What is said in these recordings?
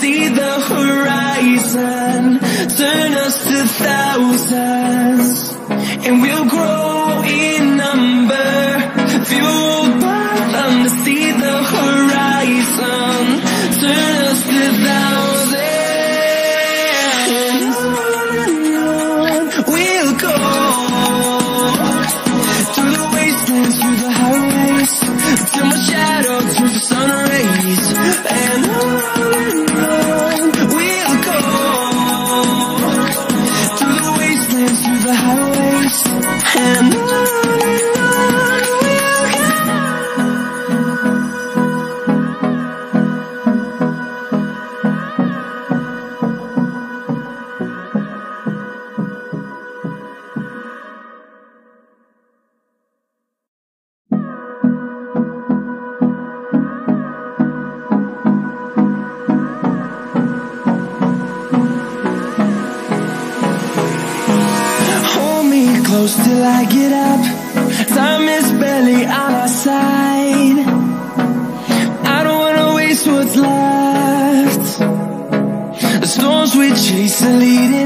see the horizon. Leading.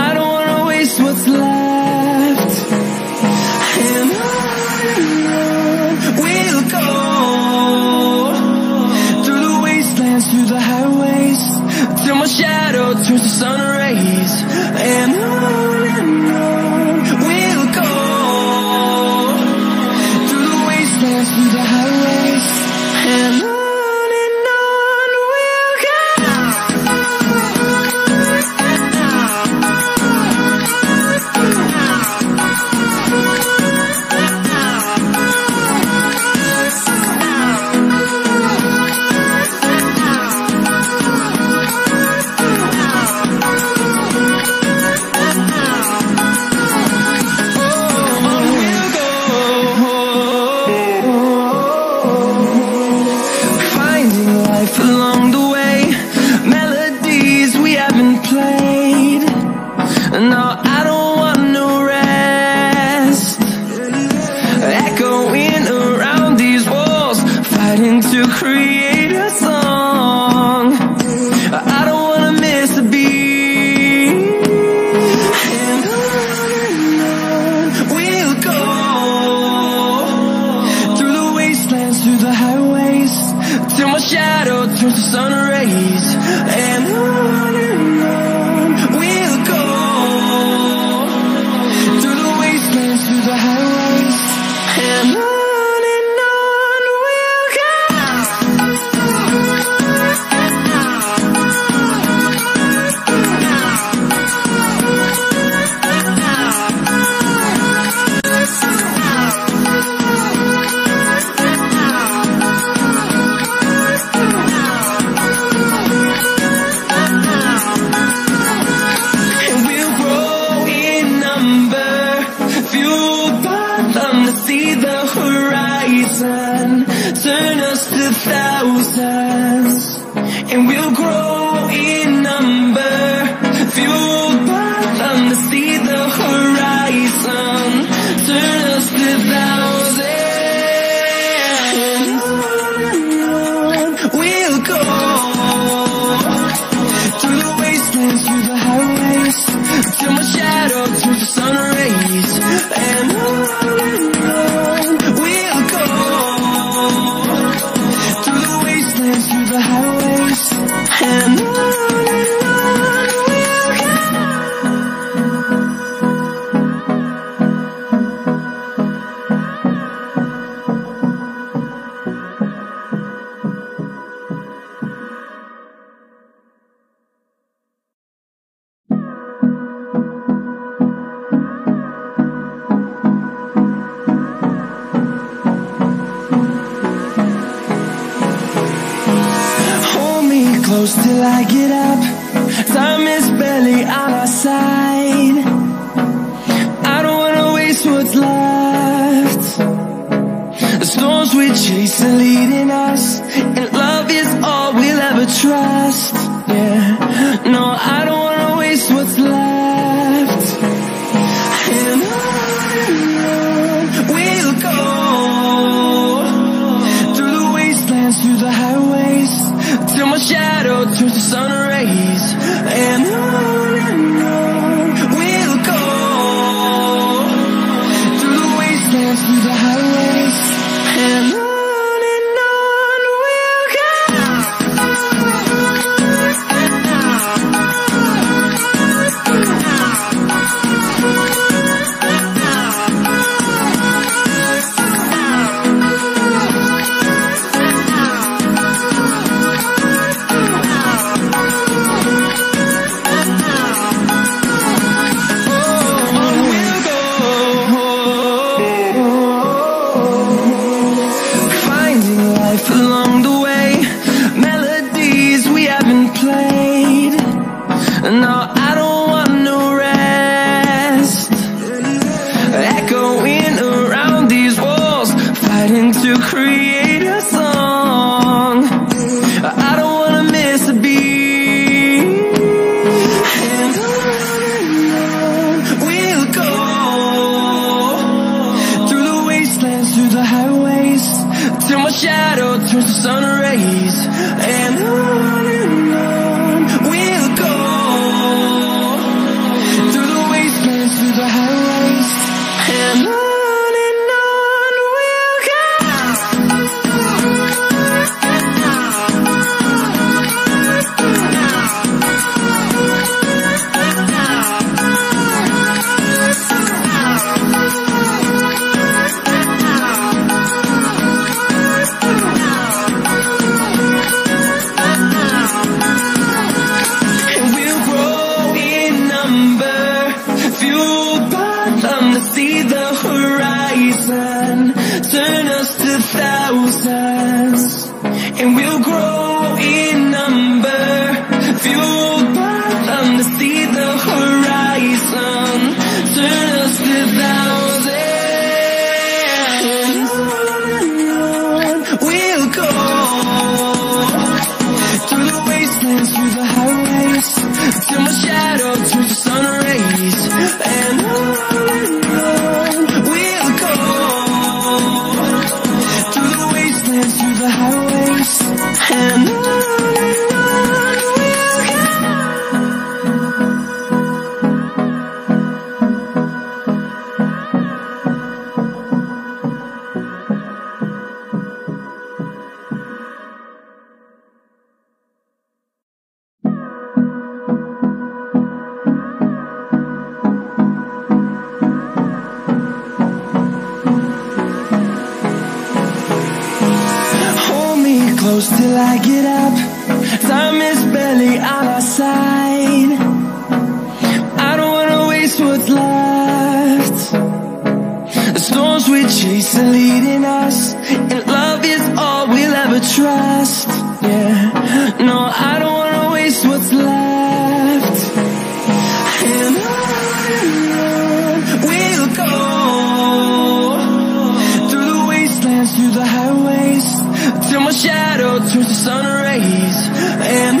made a song. grow I get out. to create And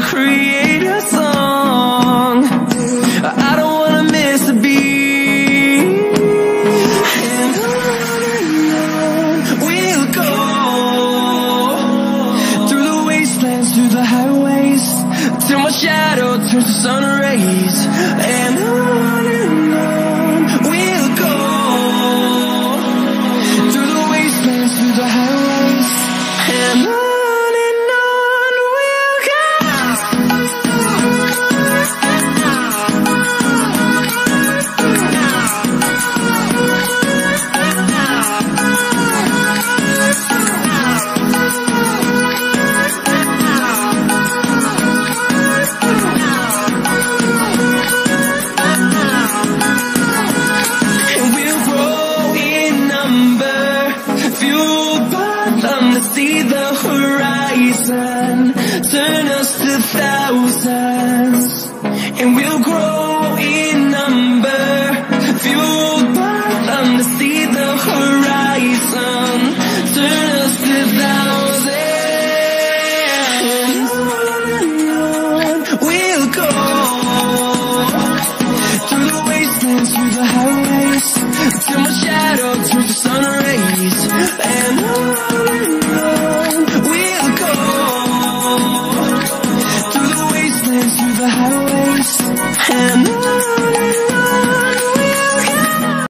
creep